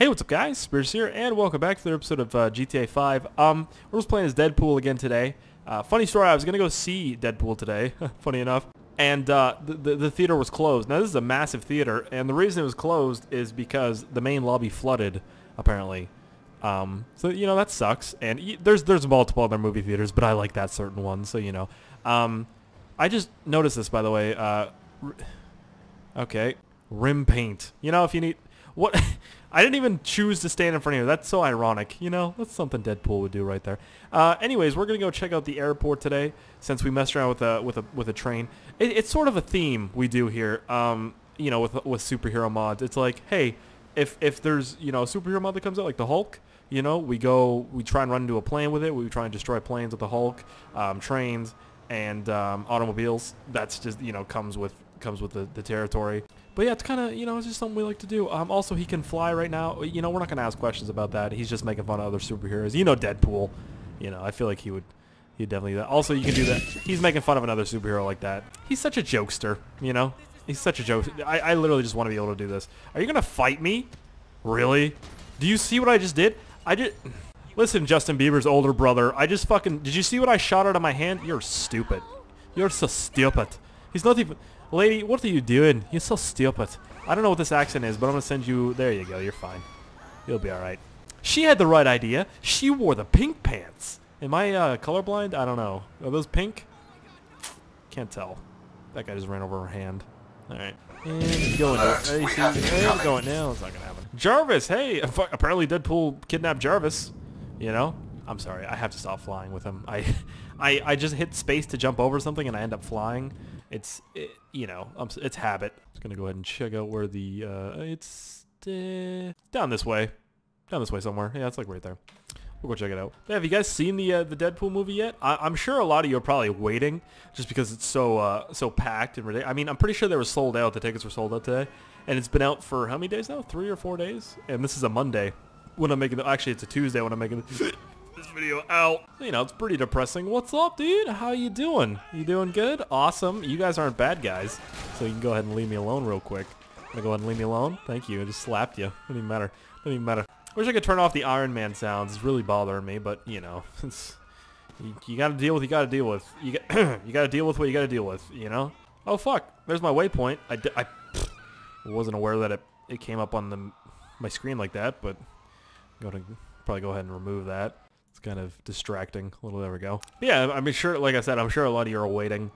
Hey, what's up guys? Speirs here, and welcome back to another episode of uh, GTA 5. Um, we're just playing as Deadpool again today. Uh, funny story, I was going to go see Deadpool today, funny enough, and uh, the, the, the theater was closed. Now, this is a massive theater, and the reason it was closed is because the main lobby flooded, apparently. Um, so, you know, that sucks, and there's there's multiple other movie theaters, but I like that certain one, so, you know. Um, I just noticed this, by the way. Uh, okay, rim paint. You know, if you need... What... I didn't even choose to stand in front of you. That's so ironic. You know, that's something Deadpool would do right there. Uh, anyways, we're gonna go check out the airport today since we messed around with a with a with a train. It, it's sort of a theme we do here. Um, you know, with with superhero mods, it's like, hey, if if there's you know a superhero mod that comes out like the Hulk, you know, we go we try and run into a plane with it. We try and destroy planes with the Hulk, um, trains and um, automobiles. That's just you know comes with comes with the, the territory. But yeah, it's kind of, you know, it's just something we like to do. Um, also, he can fly right now. You know, we're not going to ask questions about that. He's just making fun of other superheroes. You know Deadpool. You know, I feel like he would he'd definitely do that. Also, you can do that. He's making fun of another superhero like that. He's such a jokester, you know? He's such a joke. I, I literally just want to be able to do this. Are you going to fight me? Really? Do you see what I just did? I just... Listen, Justin Bieber's older brother. I just fucking... Did you see what I shot out of my hand? You're stupid. You're so stupid. He's not even... Lady, what are you doing? You're so stupid. I don't know what this accent is, but I'm going to send you... There you go. You're fine. You'll be alright. She had the right idea. She wore the pink pants. Am I uh, colorblind? I don't know. Are those pink? Can't tell. That guy just ran over her hand. Alright. And going to... going now. It's not to happen. Jarvis! Hey! Apparently Deadpool kidnapped Jarvis. You know? I'm sorry. I have to stop flying with him. I, I, I just hit space to jump over something and I end up flying. It's, it, you know, it's habit. I'm just gonna go ahead and check out where the, uh, it's uh, down this way. Down this way somewhere. Yeah, it's like right there. We'll go check it out. Yeah, have you guys seen the uh, the Deadpool movie yet? I am sure a lot of you are probably waiting, just because it's so uh, so packed and ridiculous. I mean, I'm pretty sure they were sold out. The tickets were sold out today, and it's been out for how many days now? Three or four days. And this is a Monday when I'm making. The, actually, it's a Tuesday when I'm making. The, this video out. You know, it's pretty depressing. What's up, dude? How you doing? You doing good? Awesome. You guys aren't bad guys, so you can go ahead and leave me alone real quick. I'm Gonna go ahead and leave me alone? Thank you. I just slapped you. Doesn't even matter. Doesn't even matter. Wish I could turn off the Iron Man sounds. It's really bothering me, but you know, it's you, you gotta deal with. You gotta deal with. You got you gotta deal with what you gotta deal with. You know. Oh fuck! There's my waypoint. I, I wasn't aware that it it came up on the my screen like that, but I'm gonna probably go ahead and remove that. It's kind of distracting. A little, there we go. Yeah, I mean, sure, like I said, I'm sure a lot of you are waiting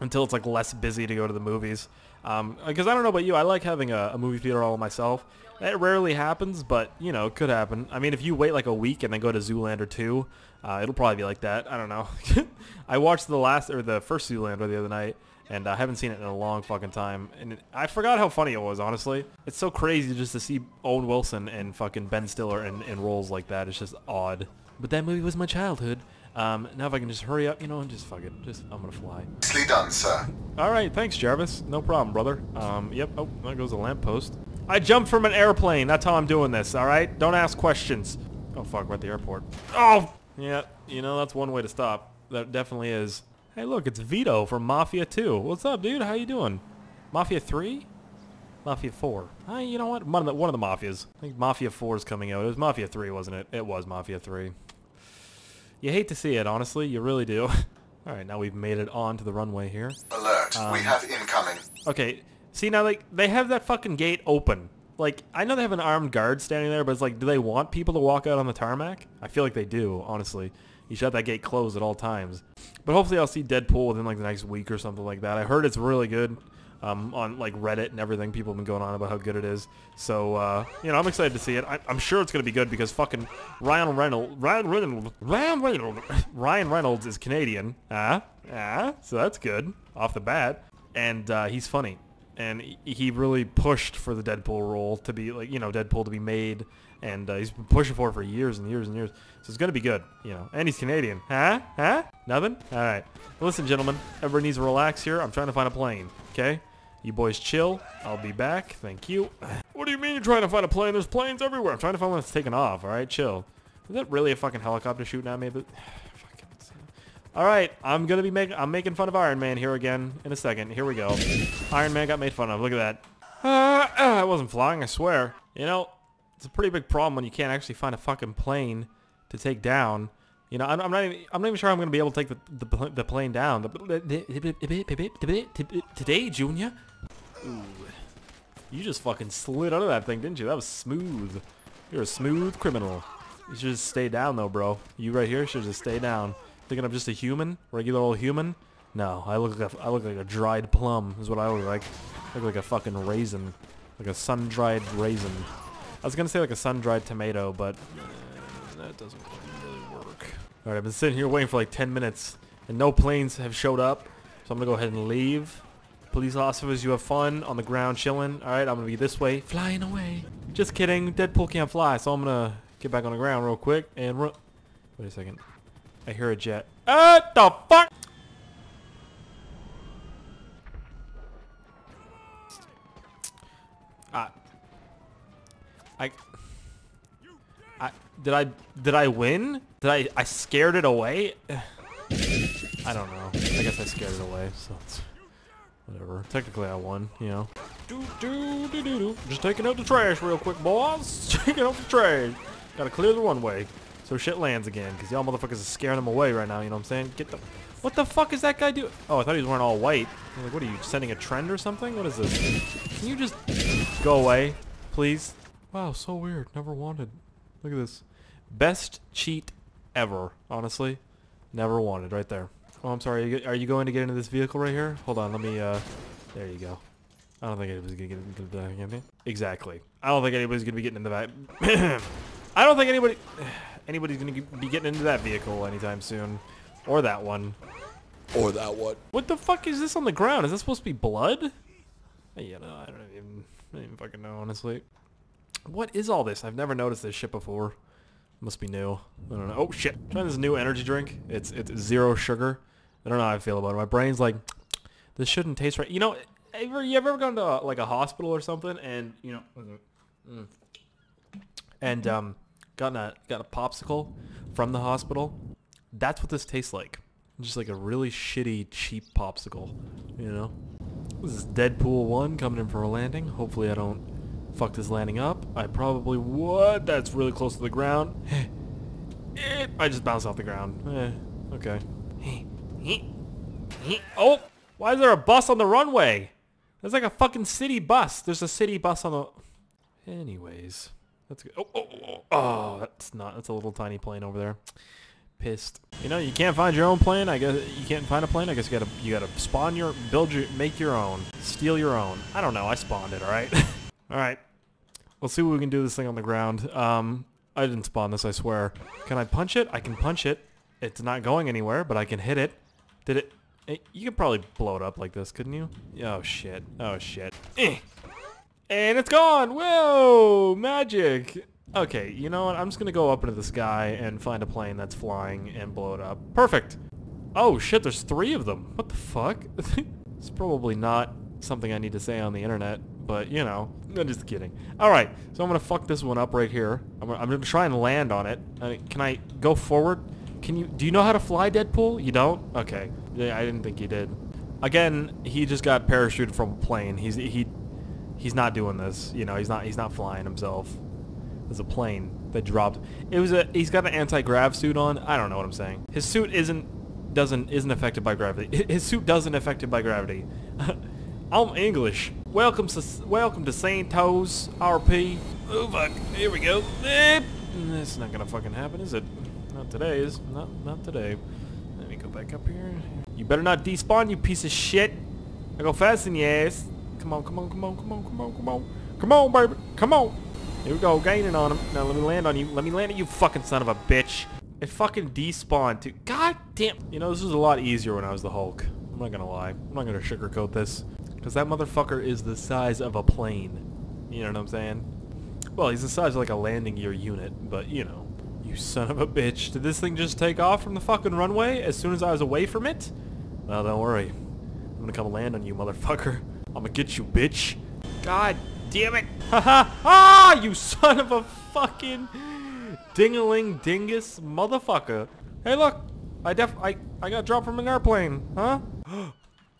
until it's like less busy to go to the movies. Um, because I don't know about you, I like having a, a movie theater all myself. That rarely happens, but you know, it could happen. I mean, if you wait like a week and then go to Zoolander 2, uh, it'll probably be like that. I don't know. I watched the last or the first Zoolander the other night, and I haven't seen it in a long fucking time. And it, I forgot how funny it was, honestly. It's so crazy just to see Owen Wilson and fucking Ben Stiller in, in roles like that. It's just odd. But that movie was my childhood. Um, now if I can just hurry up, you know, and just fuck it. Just, I'm gonna fly. Nicely done, sir. Alright, thanks, Jarvis. No problem, brother. Um, yep. Oh, there goes a lamppost. I jumped from an airplane. That's how I'm doing this, alright? Don't ask questions. Oh, fuck, we're at the airport. Oh! Yeah, you know, that's one way to stop. That definitely is. Hey, look, it's Vito from Mafia 2. What's up, dude? How you doing? Mafia 3? Mafia 4. Hi, you know what? One of, the, one of the Mafias. I think Mafia 4 is coming out. It was Mafia 3, wasn't it? It was Mafia 3. You hate to see it, honestly. You really do. All right, now we've made it onto the runway here. Alert, um, we have incoming. Okay, see now, like, they have that fucking gate open. Like, I know they have an armed guard standing there, but it's like, do they want people to walk out on the tarmac? I feel like they do, honestly. You should have that gate closed at all times. But hopefully I'll see Deadpool within like the next week or something like that. I heard it's really good um, on like Reddit and everything. People have been going on about how good it is. So uh, you know, I'm excited to see it. I, am sure it's gonna be good because fucking Ryan Reynolds, Ryan Reynolds, Ryan Reynolds, Ryan Reynolds is Canadian. Ah, ah. So that's good off the bat, and uh, he's funny. And he really pushed for the Deadpool role to be like, you know, Deadpool to be made, and uh, he's been pushing for it for years and years and years. So it's gonna be good, you know. And he's Canadian, huh? Huh? Nothing? All right. Listen, gentlemen, everybody needs to relax here. I'm trying to find a plane. Okay. You boys chill. I'll be back. Thank you. What do you mean you're trying to find a plane? There's planes everywhere. I'm trying to find one that's taken off. All right, chill. Is that really a fucking helicopter shooting at me? All right, I'm gonna be making. I'm making fun of Iron Man here again in a second. Here we go. Iron Man got made fun of. Look at that. Uh, uh, I wasn't flying. I swear. You know, it's a pretty big problem when you can't actually find a fucking plane to take down. You know, I'm, I'm not even, I'm not even sure I'm gonna be able to take the the, the plane down. Today, Junior. Ooh. You just fucking slid under that thing, didn't you? That was smooth. You're a smooth criminal. You should just stay down though, bro. You right here should just stay down. Thinking I'm just a human, regular old human. No, I look like a, I look like a dried plum. Is what I look like. I look like a fucking raisin, like a sun-dried raisin. I was gonna say like a sun-dried tomato, but uh, that doesn't really work. All right, I've been sitting here waiting for like 10 minutes, and no planes have showed up. So I'm gonna go ahead and leave. Police officers, you have fun on the ground chilling. All right, I'm gonna be this way, flying away. Just kidding. Deadpool can't fly, so I'm gonna get back on the ground real quick and run. Wait a second. I hear a jet. What the fuck? I, I, I, did I, did I win? Did I, I scared it away? I don't know. I guess I scared it away, so it's whatever. Technically I won, you know. Do, do, do, do, do. Just taking out the trash real quick, boys. taking out the trash. Gotta clear the runway so shit lands again, because y'all motherfuckers are scaring them away right now, you know what I'm saying? Get the... What the fuck is that guy doing? Oh, I thought he was wearing all white. Like, what are you, sending a trend or something? What is this? Can you just go away, please? Wow, so weird. Never wanted. Look at this. Best cheat ever, honestly. Never wanted, right there. Oh, I'm sorry. Are you, are you going to get into this vehicle right here? Hold on, let me, uh... There you go. I don't think anybody's gonna get into the back, of Exactly. I don't think anybody's gonna be getting in the back. I don't think anybody... anybody's gonna be getting into that vehicle anytime soon. Or that one. Or that one. What the fuck is this on the ground? Is this supposed to be blood? You know, I don't even, I don't even fucking know, honestly. What is all this? I've never noticed this shit before. Must be new. I don't know. Oh shit! trying this new energy drink. It's it's zero sugar. I don't know how I feel about it. My brain's like, this shouldn't taste right. You know, ever you ever gone to a, like a hospital or something and you know, mm, and um, gotten a got a popsicle from the hospital? That's what this tastes like. Just like a really shitty, cheap popsicle. You know. This is Deadpool 1 coming in for a landing. Hopefully I don't fuck this landing up. I probably would. That's really close to the ground. I just bounced off the ground. Eh, okay. Oh! Why is there a bus on the runway? There's like a fucking city bus. There's a city bus on the... Anyways. That's good. Oh, oh, oh, oh, that's not... That's a little tiny plane over there. Pissed. You know, you can't find your own plane. I guess you can't find a plane. I guess you gotta you gotta spawn your build your make your own, steal your own. I don't know. I spawned it. All right. all right. Let's see what we can do this thing on the ground. Um, I didn't spawn this. I swear. Can I punch it? I can punch it. It's not going anywhere, but I can hit it. Did it? it you could probably blow it up like this, couldn't you? Oh shit. Oh shit. Eh. And it's gone. Whoa! Magic. Okay, you know what? I'm just gonna go up into the sky and find a plane that's flying and blow it up. Perfect! Oh shit, there's three of them. What the fuck? it's probably not something I need to say on the internet, but you know, I'm just kidding. Alright, so I'm gonna fuck this one up right here. I'm gonna, I'm gonna try and land on it. Uh, can I go forward? Can you, do you know how to fly, Deadpool? You don't? Okay. Yeah, I didn't think you did. Again, he just got parachuted from a plane. He's, he, he's not doing this. You know, he's not, he's not flying himself. There's a plane that dropped. It was a. He's got an anti-grav suit on. I don't know what I'm saying. His suit isn't doesn't isn't affected by gravity. His suit doesn't affected by gravity. I'm English. Welcome to welcome to Santos RP. Oh fuck! Here we go. It's not gonna fucking happen, is it? Today. Is not not today. Let me go back up here. You better not despawn, you piece of shit. I go fast in your ass. Come on, come on, come on, come on, come on, come on, come on, baby, come on. Here we go, gaining on him. Now let me land on you. Let me land on you, fucking son of a bitch. It fucking despawned too. God damn. You know, this was a lot easier when I was the Hulk. I'm not gonna lie. I'm not gonna sugarcoat this. Because that motherfucker is the size of a plane. You know what I'm saying? Well, he's the size of like a landing gear unit, but you know. You son of a bitch. Did this thing just take off from the fucking runway as soon as I was away from it? Well, don't worry. I'm gonna come land on you, motherfucker. I'm gonna get you, bitch. God damn it. Haha. ah, you son of a fucking dingaling dingus motherfucker. Hey, look. I def I I got dropped from an airplane. Huh?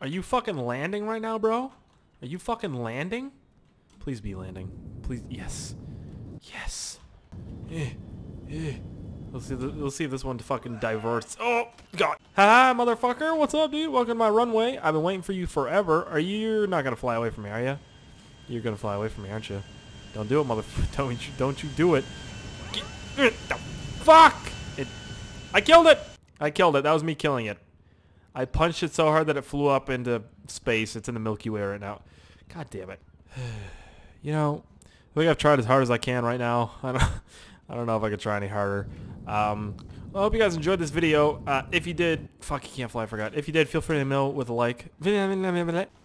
Are you fucking landing right now, bro? Are you fucking landing? Please be landing. Please. Yes. Yes. Eh, eh. Let's see. th- Let's see if this one fucking diverts. Oh God! Hi, motherfucker. What's up, dude? Welcome to my runway. I've been waiting for you forever. Are you not gonna fly away from me, are you? You're gonna fly away from me, aren't you? Don't do it, motherfucker. Don't you? Don't you do it? The fuck! It. I killed it. I killed it. That was me killing it. I punched it so hard that it flew up into space. It's in the Milky Way right now. God damn it. you know, I think I've tried as hard as I can right now. I don't, I don't know if I could try any harder. Um, well, I hope you guys enjoyed this video. Uh, if you did, fuck, you can't fly, I forgot. If you did, feel free to mail with a like.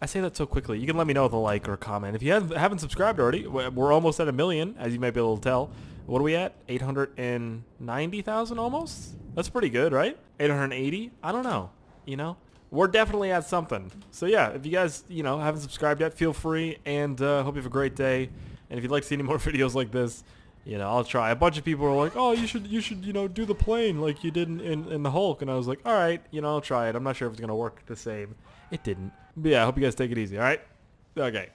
I say that so quickly. You can let me know with a like or a comment. If you haven't, haven't subscribed already, we're we're almost at a million, as you might be able to tell. What are we at? 890,000 almost? That's pretty good, right? 880? I don't know. You know? We're definitely at something. So yeah, if you guys, you know, haven't subscribed yet, feel free and uh, hope you have a great day. And if you'd like to see any more videos like this, you know, I'll try. A bunch of people were like, "Oh, you should, you should, you know, do the plane like you did in, in, in the Hulk," and I was like, "All right, you know, I'll try it. I'm not sure if it's gonna work the same. It didn't, but yeah, I hope you guys take it easy. All right, okay."